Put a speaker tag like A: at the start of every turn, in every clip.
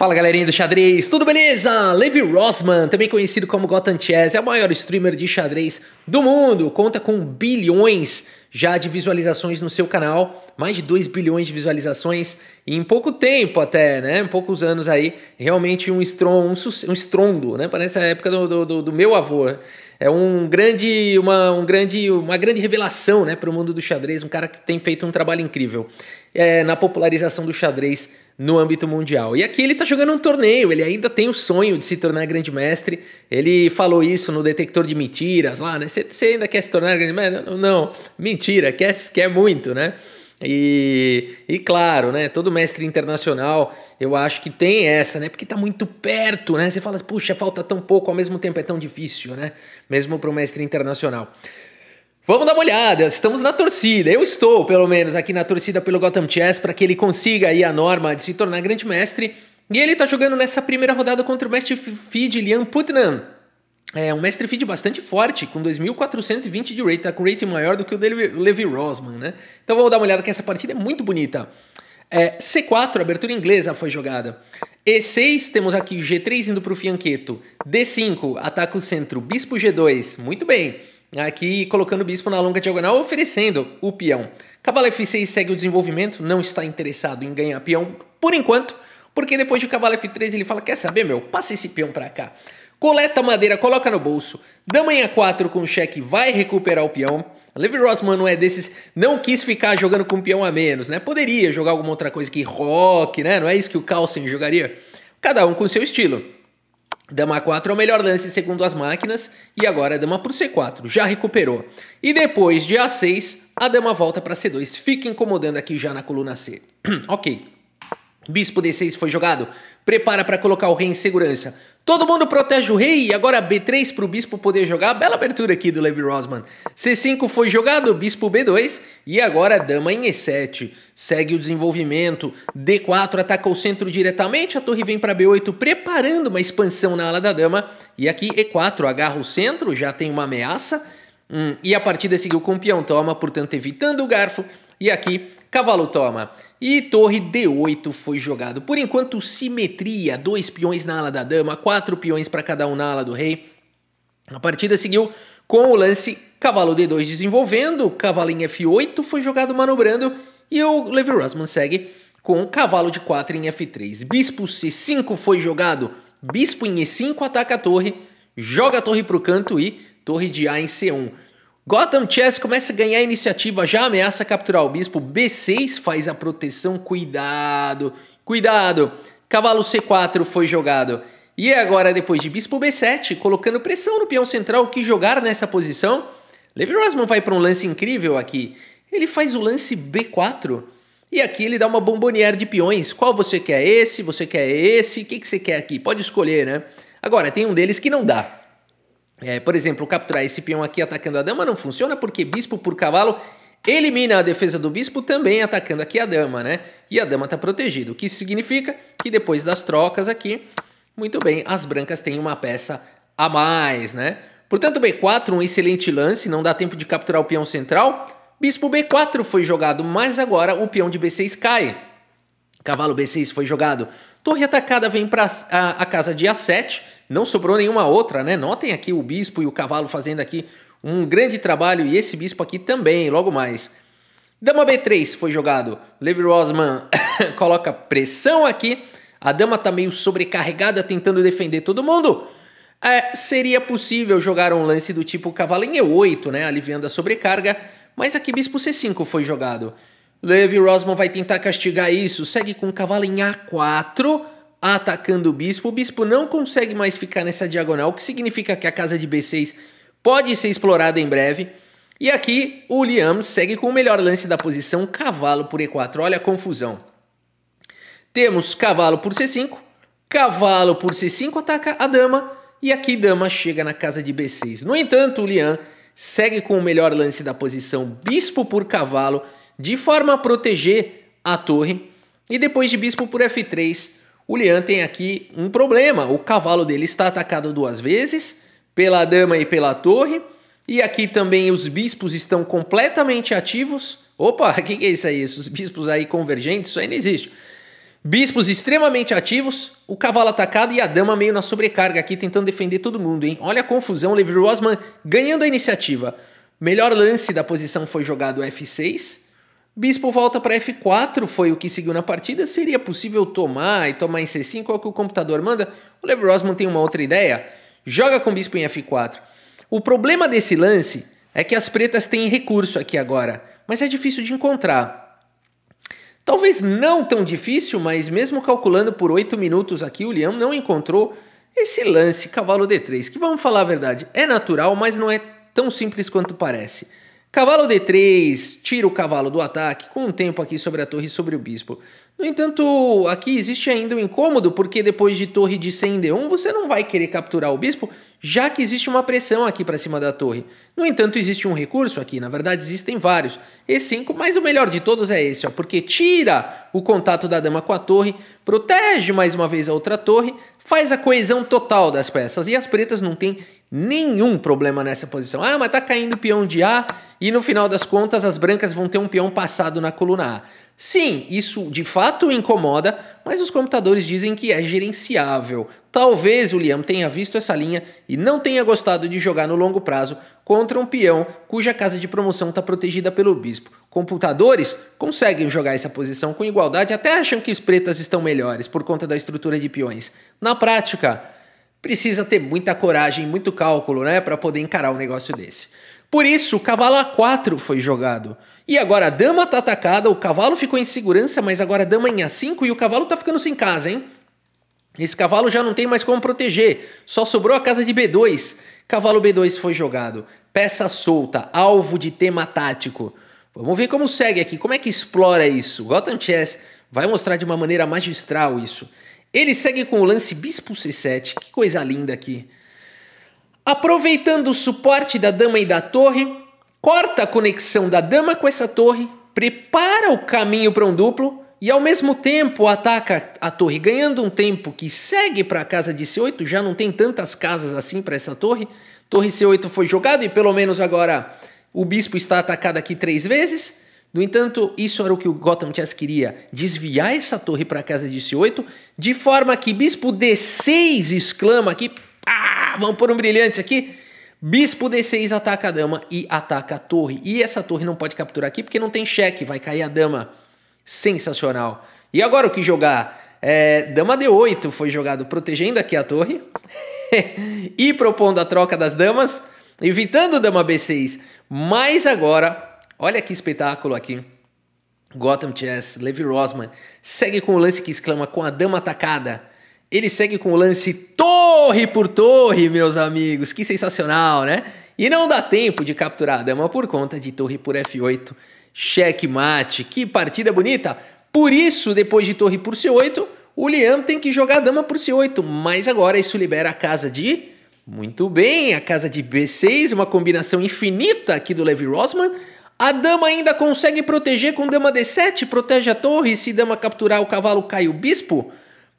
A: Fala galerinha do xadrez, tudo beleza? Levi Rossman, também conhecido como Gotham Chess, é o maior streamer de xadrez do mundo, conta com bilhões já de visualizações no seu canal, mais de 2 bilhões de visualizações em pouco tempo até, né? Em poucos anos aí, realmente um, estron, um, um estrondo, né? Parece a época do, do, do meu avô. É um grande, uma, um grande, uma grande revelação né, para o mundo do xadrez, um cara que tem feito um trabalho incrível é, na popularização do xadrez no âmbito mundial. E aqui ele está jogando um torneio, ele ainda tem o sonho de se tornar grande mestre. Ele falou isso no detector de mentiras lá, né? Você ainda quer se tornar grande mestre? Não, não, mentira, quer, quer muito, né? E, e claro, né, todo mestre internacional, eu acho que tem essa, né, porque tá muito perto, né, você fala, puxa, falta tão pouco, ao mesmo tempo é tão difícil, né, mesmo para o mestre internacional. Vamos dar uma olhada, estamos na torcida. Eu estou, pelo menos, aqui na torcida pelo Gotham Chess para que ele consiga aí a norma de se tornar grande mestre. E ele está jogando nessa primeira rodada contra o mestre feed Liam Putnam. É um mestre feed bastante forte, com 2.420 de rate, tá com rating maior do que o dele, Levi Rosman, né? Então vamos dar uma olhada que essa partida é muito bonita. É, C4, abertura inglesa foi jogada. E6, temos aqui G3 indo para o fianqueto. D5, ataca o centro. Bispo G2, muito bem. Aqui colocando o bispo na longa diagonal, oferecendo o peão. Cavalo F6 segue o desenvolvimento, não está interessado em ganhar peão por enquanto, porque depois de cavalo F3 ele fala: Quer saber, meu? Passa esse peão para cá. Coleta madeira, coloca no bolso. Dama em A4 com cheque, vai recuperar o peão. Levi Rossman não é desses, não quis ficar jogando com peão a menos, né? Poderia jogar alguma outra coisa que rock, né? Não é isso que o Carlsen jogaria? Cada um com seu estilo. Dama 4 é o melhor lance segundo as máquinas e agora a dama o C4, já recuperou. E depois de A6, a dama volta para C2, fica incomodando aqui já na coluna C. ok. Bispo D6 foi jogado, prepara para colocar o rei em segurança. Todo mundo protege o rei e agora B3 para o bispo poder jogar. Bela abertura aqui do Levi Rosman. C5 foi jogado, bispo B2 e agora dama em E7. Segue o desenvolvimento. D4 ataca o centro diretamente, a torre vem para B8 preparando uma expansão na ala da dama. E aqui E4 agarra o centro, já tem uma ameaça. Hum, e a partida seguiu com o peão toma, portanto evitando o garfo. E aqui, cavalo toma. E torre D8 foi jogado. Por enquanto, simetria. Dois peões na ala da dama, quatro peões para cada um na ala do rei. A partida seguiu com o lance cavalo D2 desenvolvendo. Cavalo em F8 foi jogado manobrando. E o Levi Rossman segue com cavalo de 4 em F3. Bispo C5 foi jogado. Bispo em E5 ataca a torre. Joga a torre para o canto e torre de A em C1. Gotham Chess começa a ganhar iniciativa, já ameaça capturar o bispo. B6 faz a proteção, cuidado, cuidado. Cavalo C4 foi jogado. E agora, depois de bispo B7, colocando pressão no peão central que jogar nessa posição, Levi Rosman vai para um lance incrível aqui. Ele faz o lance B4 e aqui ele dá uma bombonière de peões. Qual você quer? Esse? Você quer esse? O que, que você quer aqui? Pode escolher, né? Agora, tem um deles que não dá. É, por exemplo, capturar esse peão aqui atacando a dama não funciona porque bispo por cavalo elimina a defesa do bispo também atacando aqui a dama, né? E a dama está protegida, o que significa que depois das trocas aqui, muito bem, as brancas têm uma peça a mais, né? Portanto, B4, um excelente lance, não dá tempo de capturar o peão central. Bispo B4 foi jogado, mas agora o peão de B6 cai. Cavalo B6 foi jogado. Torre atacada vem para a, a, casa de A7. Não sobrou nenhuma outra, né? Notem aqui o bispo e o cavalo fazendo aqui um grande trabalho. E esse bispo aqui também, logo mais. Dama B3 foi jogado. Levi Rosman coloca pressão aqui. A dama está meio sobrecarregada tentando defender todo mundo. É, seria possível jogar um lance do tipo cavalo em E8, né? Aliviando a sobrecarga. Mas aqui bispo C5 foi jogado. Levi Rosman vai tentar castigar isso, segue com o cavalo em A4, atacando o bispo. O bispo não consegue mais ficar nessa diagonal, o que significa que a casa de B6 pode ser explorada em breve. E aqui o Liam segue com o melhor lance da posição, cavalo por E4. Olha a confusão. Temos cavalo por C5, cavalo por C5 ataca a dama, e aqui dama chega na casa de B6. No entanto, o Liam segue com o melhor lance da posição, bispo por cavalo, de forma a proteger a torre. E depois de bispo por F3, o Lian tem aqui um problema. O cavalo dele está atacado duas vezes, pela dama e pela torre. E aqui também os bispos estão completamente ativos. Opa, o que, que é isso aí? Esses bispos aí convergentes, isso aí não existe. Bispos extremamente ativos, o cavalo atacado e a dama meio na sobrecarga aqui tentando defender todo mundo, hein? Olha a confusão, Levi Rosman ganhando a iniciativa. Melhor lance da posição foi jogado F6. Bispo volta para F4, foi o que seguiu na partida. Seria possível tomar e tomar em C5, é o que o computador manda? O Levi Rosman tem uma outra ideia. Joga com bispo em F4. O problema desse lance é que as pretas têm recurso aqui agora, mas é difícil de encontrar. Talvez não tão difícil, mas mesmo calculando por 8 minutos aqui, o Liam não encontrou esse lance cavalo D3, que vamos falar a verdade, é natural, mas não é tão simples quanto parece. Cavalo D3, tira o cavalo do ataque, com um tempo aqui sobre a torre e sobre o bispo. No entanto, aqui existe ainda um incômodo, porque depois de torre de 100 em D1, você não vai querer capturar o bispo, já que existe uma pressão aqui para cima da torre. No entanto, existe um recurso aqui, na verdade existem vários. E5, mas o melhor de todos é esse, ó, porque tira o contato da dama com a torre, protege mais uma vez a outra torre, faz a coesão total das peças. E as pretas não tem nenhum problema nessa posição. Ah, mas tá caindo o peão de A e no final das contas as brancas vão ter um peão passado na coluna A. Sim, isso de fato incomoda, mas os computadores dizem que é gerenciável. Talvez o Liam tenha visto essa linha e não tenha gostado de jogar no longo prazo contra um peão cuja casa de promoção está protegida pelo bispo. Computadores conseguem jogar essa posição com igualdade, até acham que os pretas estão melhores por conta da estrutura de peões. Na prática, precisa ter muita coragem, muito cálculo, né, para poder encarar um negócio desse. Por isso, cavalo A4 foi jogado. E agora a dama tá atacada, o cavalo ficou em segurança, mas agora a dama em A5 e o cavalo tá ficando sem casa, hein? Esse cavalo já não tem mais como proteger, só sobrou a casa de B2. Cavalo B2 foi jogado. Peça solta, alvo de tema tático. Vamos ver como segue aqui, como é que explora isso. Gotham Chess vai mostrar de uma maneira magistral isso. Ele segue com o lance Bispo C7, que coisa linda aqui. Aproveitando o suporte da dama e da torre, corta a conexão da dama com essa torre, prepara o caminho para um duplo e ao mesmo tempo ataca a torre, ganhando um tempo que segue para a casa de C8, já não tem tantas casas assim para essa torre. Torre C8 foi jogado e pelo menos agora o bispo está atacado aqui três vezes. No entanto, isso era o que o Gotham Chess queria, desviar essa torre para a casa de C8, de forma que bispo D6 exclama aqui, ah, vamos pôr um brilhante aqui, Bispo D6 ataca a dama e ataca a torre. E essa torre não pode capturar aqui porque não tem cheque, vai cair a dama. Sensacional. E agora o que jogar? É, dama D8 foi jogado protegendo aqui a torre e propondo a troca das damas, evitando dama B6. Mas agora, olha que espetáculo aqui. Gotham Chess, Levi Rosman, segue com o lance que exclama com a dama atacada. Ele segue com o lance torre por torre, meus amigos. Que sensacional, né? E não dá tempo de capturar a dama por conta de torre por F8. Cheque mate. Que partida bonita. Por isso, depois de torre por C8, o Liam tem que jogar a dama por C8. Mas agora isso libera a casa de... Muito bem, a casa de B6, uma combinação infinita aqui do Levi Rosman. A dama ainda consegue proteger com dama D7, protege a torre. Se dama capturar o cavalo, cai o bispo.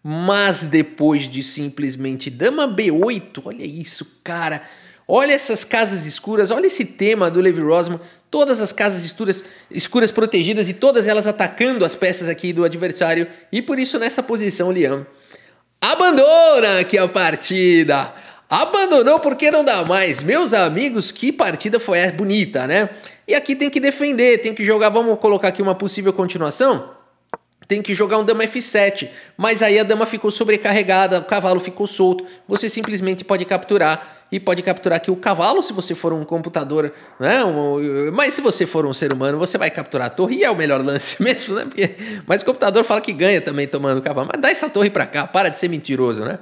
A: Mas depois de simplesmente Dama B8, olha isso, cara. Olha essas casas escuras, olha esse tema do Levi Rosman. Todas as casas escuras, escuras protegidas e todas elas atacando as peças aqui do adversário. E por isso nessa posição Liam abandona aqui a partida. Abandonou porque não dá mais. Meus amigos, que partida foi bonita, né? E aqui tem que defender, tem que jogar. Vamos colocar aqui uma possível continuação? Tem que jogar um dama F7, mas aí a dama ficou sobrecarregada, o cavalo ficou solto, você simplesmente pode capturar e pode capturar aqui o cavalo se você for um computador, né? Mas se você for um ser humano, você vai capturar a torre e é o melhor lance mesmo, né? Porque, mas o computador fala que ganha também tomando o cavalo. Mas dá essa torre para cá, para de ser mentiroso, né?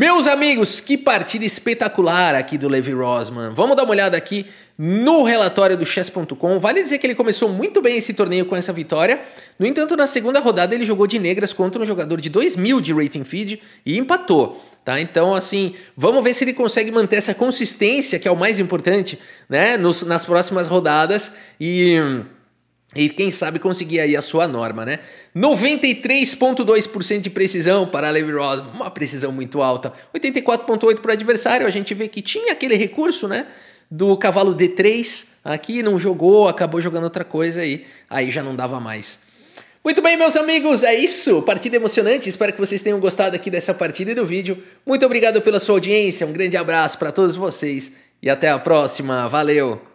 A: Meus amigos, que partida espetacular aqui do Levi Rosman. Vamos dar uma olhada aqui no relatório do chess.com. Vale dizer que ele começou muito bem esse torneio com essa vitória. No entanto, na segunda rodada ele jogou de negras contra um jogador de 2000 de rating feed e empatou. Tá? Então, assim, vamos ver se ele consegue manter essa consistência, que é o mais importante, né, Nos, nas próximas rodadas e e quem sabe conseguir aí a sua norma, né? 93,2% de precisão para Levi Ross, uma precisão muito alta. 84,8% para o adversário, a gente vê que tinha aquele recurso, né? Do cavalo D3 aqui, não jogou, acabou jogando outra coisa aí, aí já não dava mais. Muito bem, meus amigos, é isso. Partida emocionante. Espero que vocês tenham gostado aqui dessa partida e do vídeo. Muito obrigado pela sua audiência. Um grande abraço para todos vocês e até a próxima. Valeu!